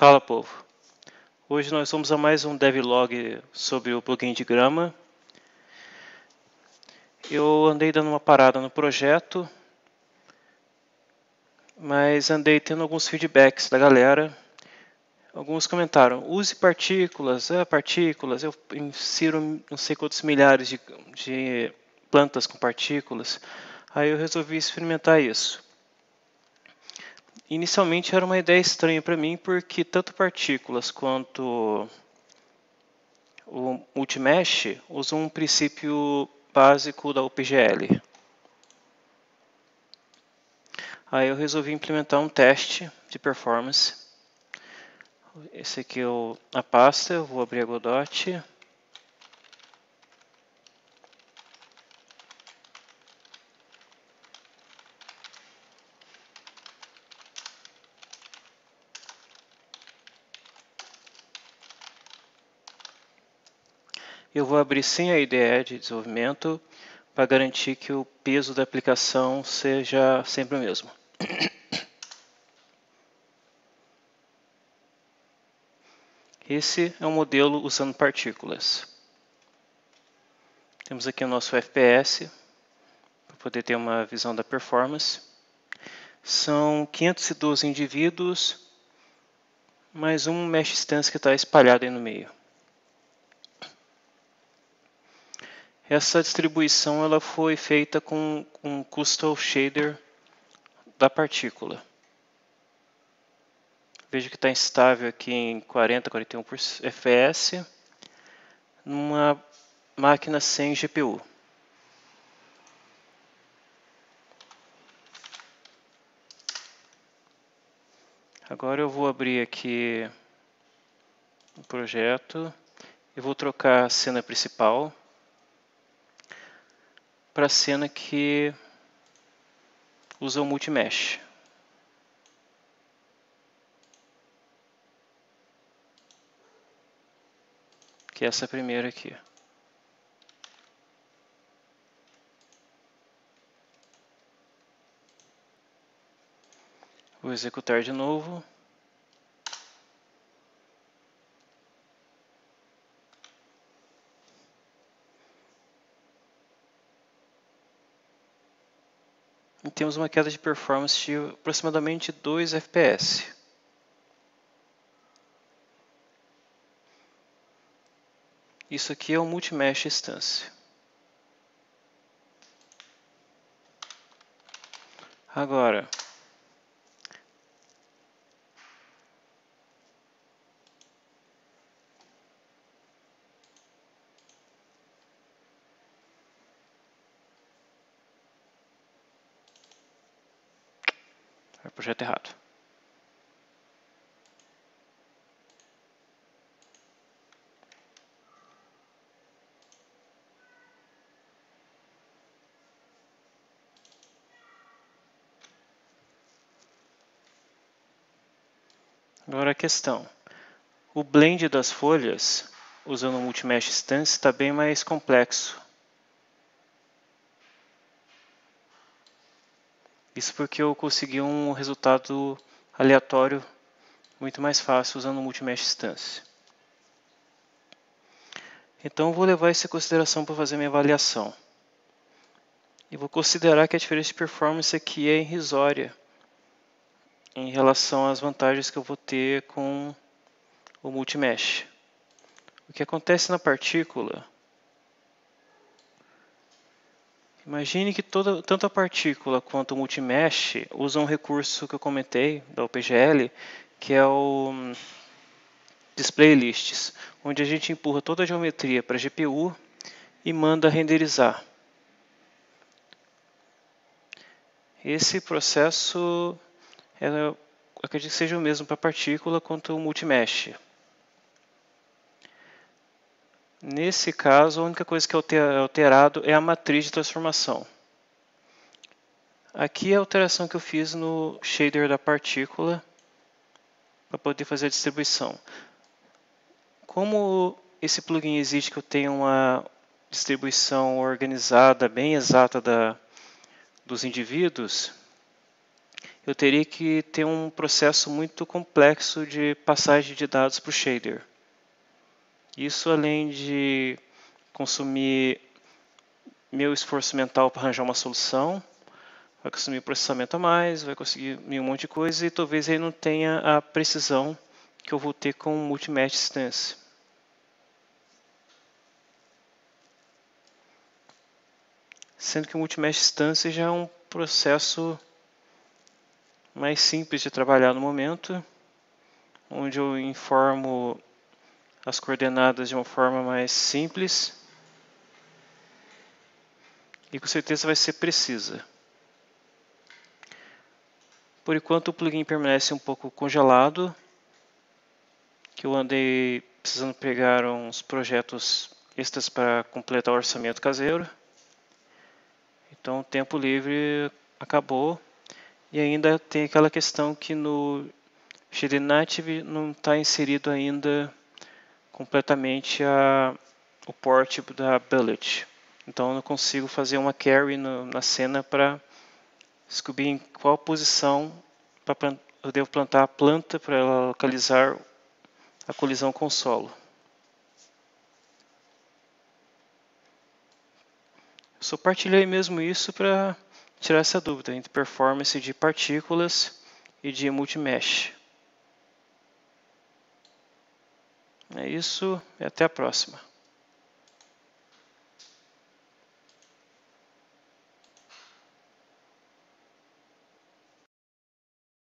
Fala povo! Hoje nós vamos a mais um devlog sobre o plugin de grama. Eu andei dando uma parada no projeto, mas andei tendo alguns feedbacks da galera. Alguns comentaram, use partículas, é, partículas, eu insiro não sei quantos milhares de, de plantas com partículas. Aí eu resolvi experimentar isso. Inicialmente era uma ideia estranha para mim, porque tanto partículas quanto o Multimesh usam um princípio básico da UPGL. Aí eu resolvi implementar um teste de performance. Esse aqui é a pasta, eu vou abrir a Godot. Eu vou abrir sem a IDE de desenvolvimento para garantir que o peso da aplicação seja sempre o mesmo. Esse é um modelo usando partículas. Temos aqui o nosso FPS, para poder ter uma visão da performance. São 512 indivíduos, mais um mesh instance que está espalhado aí no meio. Essa distribuição ela foi feita com um custom shader da partícula. Veja que está instável aqui em 40, 41 fps, numa máquina sem GPU. Agora eu vou abrir aqui o projeto e vou trocar a cena principal para a cena que usa o multimesh. Que é essa primeira aqui. Vou executar de novo. E temos uma queda de performance de aproximadamente 2 FPS. Isso aqui é o multimesh instância. Agora, É o projeto errado. Agora a questão. O blend das folhas, usando o Multimesh Stance, está bem mais complexo Isso porque eu consegui um resultado aleatório muito mais fácil usando o Multimesh Instance. Então vou levar isso em consideração para fazer minha avaliação. E vou considerar que a diferença de performance aqui é irrisória em relação às vantagens que eu vou ter com o multimesh. O que acontece na partícula Imagine que toda, tanto a partícula quanto o multimesh usam um recurso que eu comentei da OPGL, que é o hum, display lists, onde a gente empurra toda a geometria para a GPU e manda renderizar. Esse processo, é, acredito que seja o mesmo para a partícula quanto o multimesh. Nesse caso, a única coisa que é alterado é a matriz de transformação. Aqui é a alteração que eu fiz no shader da partícula para poder fazer a distribuição. Como esse plugin exige que eu tenha uma distribuição organizada, bem exata da, dos indivíduos, eu teria que ter um processo muito complexo de passagem de dados para o shader. Isso além de consumir meu esforço mental para arranjar uma solução, vai consumir processamento a mais, vai conseguir um monte de coisa e talvez ele não tenha a precisão que eu vou ter com o multimesh instance. Sendo que o multimesh instance já é um processo mais simples de trabalhar no momento, onde eu informo as coordenadas de uma forma mais simples e com certeza vai ser precisa. Por enquanto o plugin permanece um pouco congelado, que eu andei precisando pegar uns projetos extras para completar o orçamento caseiro. Então o tempo livre acabou e ainda tem aquela questão que no GD Native não está inserido ainda completamente a, o port da bullet. Então eu não consigo fazer uma carry no, na cena para descobrir em qual posição pra, eu devo plantar a planta para ela localizar a colisão com o solo. Eu só partilhei mesmo isso para tirar essa dúvida entre performance de partículas e de multimesh. É isso e até a próxima.